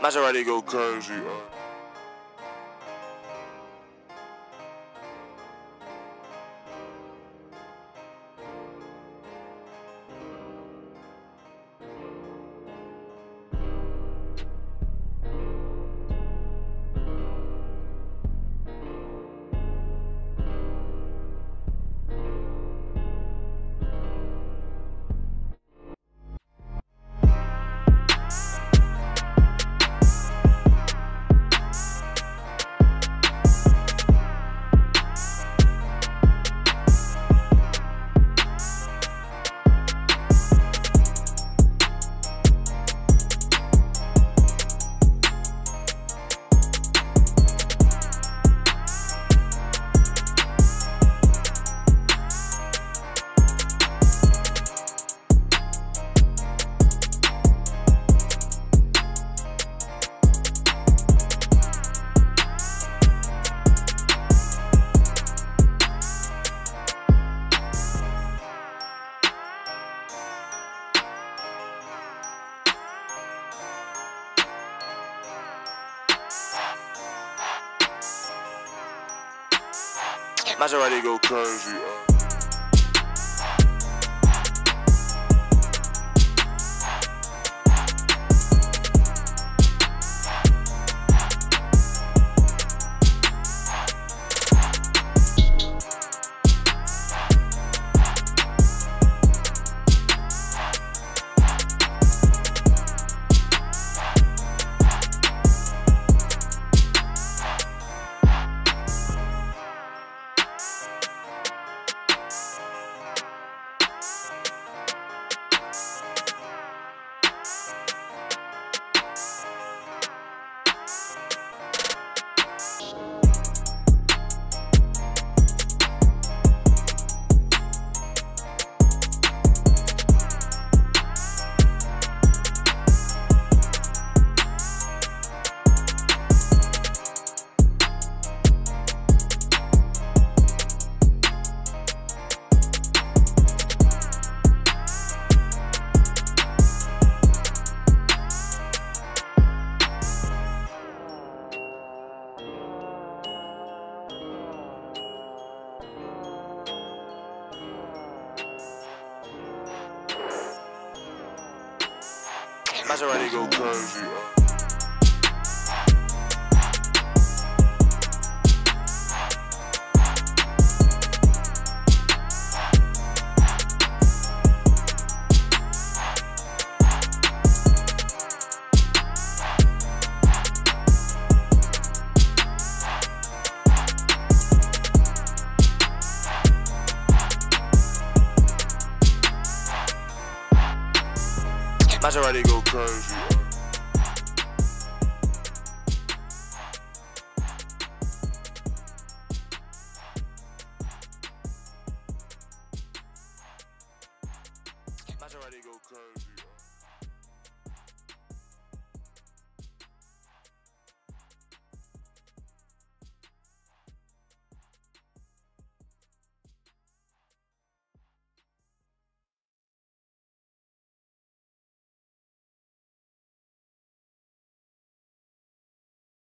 Maserati go crazy. Uh. Maserati go crazy. Uh. Maserati go crazy. Maserati go crazy. Maserati go crazy.